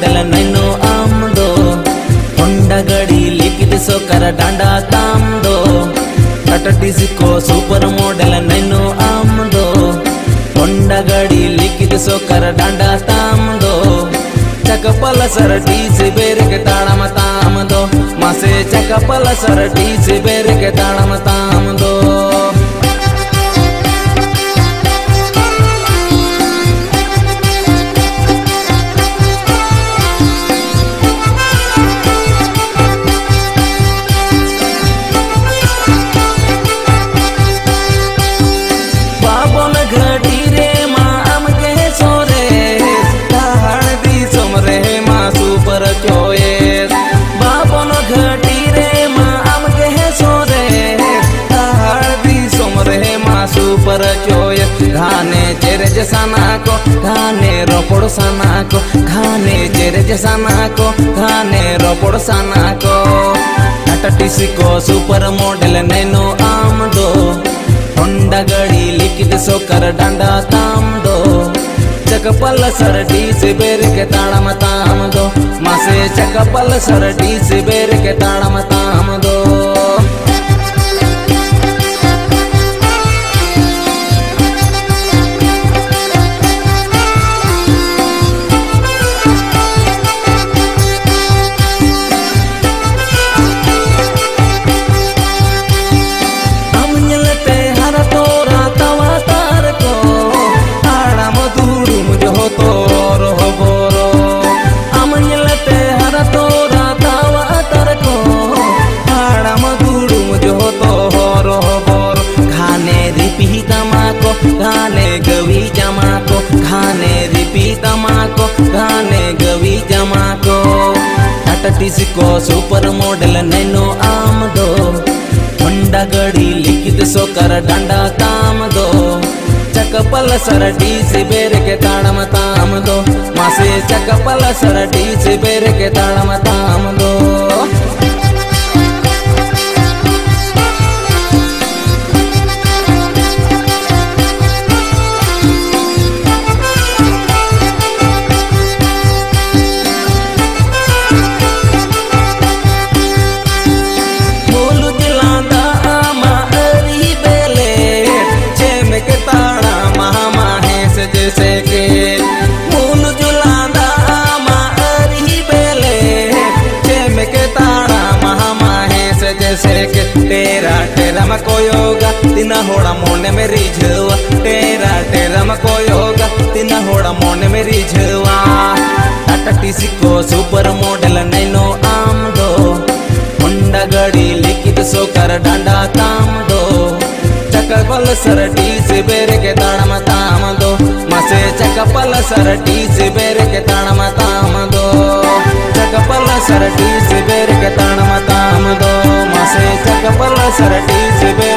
ನೋಡಲ ನನ್ನು ಆಮ್ದೋ ಹೊಂಡಗಡಿ ಲಿಖಿತಿಸೋ ಕರ ದಾಂಡ ತಾಮ್ದೋ ಟಟಟಿಸಿಕೋ ಸೂಪರ್ ಮೋಡಲ ನನ್ನು ಆಮ್ದೋ ಹೊಂಡಗಡಿ ಲಿಖಿತಿಸೋ ಕರ ದಾಂಡ ತಾಮ್ದೋ ಚಕಪಲ ಸರ ಟೀಸಿ ಬೇರೆಗೆ ತಾಳಮ ತಾಮದೋ ಮಸೆ ಚಕಪಲ ಸರ ಟೀಸಿ ಬೇರೆಗೆ ತಾಳಮ ತಾಮದೋ ಚೆರೆಜ ಸನಾಕೋ ಧಾನೆ ರೊಪೊಡು ಸನಾಕೋ ಖಾನೆ ಚೆರೆಜ ಸನಾಕೋ ಧಾನೆ ರೊಪೊಡು ಸನಾಕೋ ಟಾಟಾ ಸೂಪರ್ ಮಾಡೆಲ್ ನೆನು ಆಮದು ಹೊಂಡ ಗಡಿ ಲಿಕ್ಕಿದ ಸೋಕರ ಡಂಡ ತಾಮ್ದು ಚಕಪಲ್ಲ ಸರಟಿ ಸಿ ಬೇರೆ ತಾಳಮ ತಾಮದು ಮಸೆ ಚಕಪಲ್ಲ ಸರಟಿ ಸಿ ಬೇರೆ ತಾಳಮ ಹೊಂಡಗಡಿ ಲಿಖಿತ ಸೋಕರ ದಂಡ ತಾಮದೋ, ಚಕಪಲ ಸರಟಿ ಸಿ ಬೇರೆಗೆ ತಾಣಮ ತಾಮದೋ, ಮಾಸೆ ಚಕಪಲ ಸರಟಿ ಸಿ ಬೇರೆಗೆ ತಾಣಮ ತಾಮ के तेरा तेरा मको योगा तिना होड़ा मोने मेरी झुआ तेरा तेरा मको योगा तिना होड़ा मोने मेरी झुआ टाटा टीसी को सुपर मॉडल नैनो आम दो। मुंडा गड़ी लिखित सो कर डांडा ताम दो। चकर पल सर टीसी बेरे के ताणम ताम दो। मसे चकर पल सर टीसी बेरे के ताणम ताम दो। मसे चकपल सर टी से बेर के ताड़म ताम दो